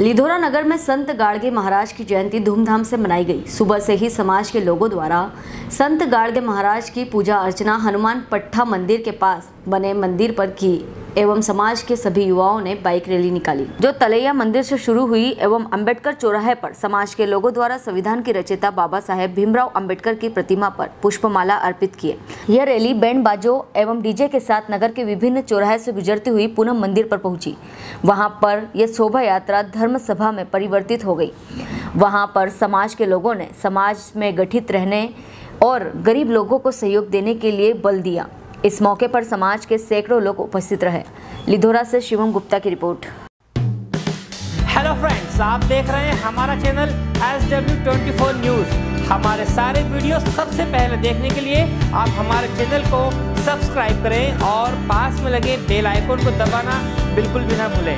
लिधोरा नगर में संत गाड़गे महाराज की जयंती धूमधाम से मनाई गई। सुबह से ही समाज के लोगों द्वारा संत गाड़गे महाराज की पूजा अर्चना हनुमान पट्टा मंदिर के पास बने मंदिर पर की। एवं समाज के सभी युवाओं ने बाइक रैली निकाली। जो तलैया मंदिर से शुरू हुई एवं अंबेडकर चौराहे पर समाज के लोगों द्वारा संविधान की रचयिता बाबा साहेब भीमराव अंबेडकर की प्रतिमा पर पुष्पमाला अर्पित किए। यह रैली बैंड बाजो एवं डीजे के साथ नगर के विभिन्न चौराहे से गुजरती हुई पुनः मंदिर पर पहुँची। वहाँ पर यह शोभा यात्रा धर्म सभा में परिवर्तित हो गई। वहाँ पर समाज के लोगों ने समाज में गठित रहने और गरीब लोगों को सहयोग देने के लिए बल दिया। इस मौके पर समाज के सैकड़ों लोग उपस्थित रहे। लिधोरा से शिवम गुप्ता की रिपोर्ट। हेलो फ्रेंड्स आप देख रहे हैं हमारा channel S W twenty four news हमारे सारे वीडियो सबसे पहले देखने के लिए आप हमारे चैनल को सब्सक्राइब करें और पास में लगे बेल आइकोन को दबाना बिल्कुल भी ना भूलें।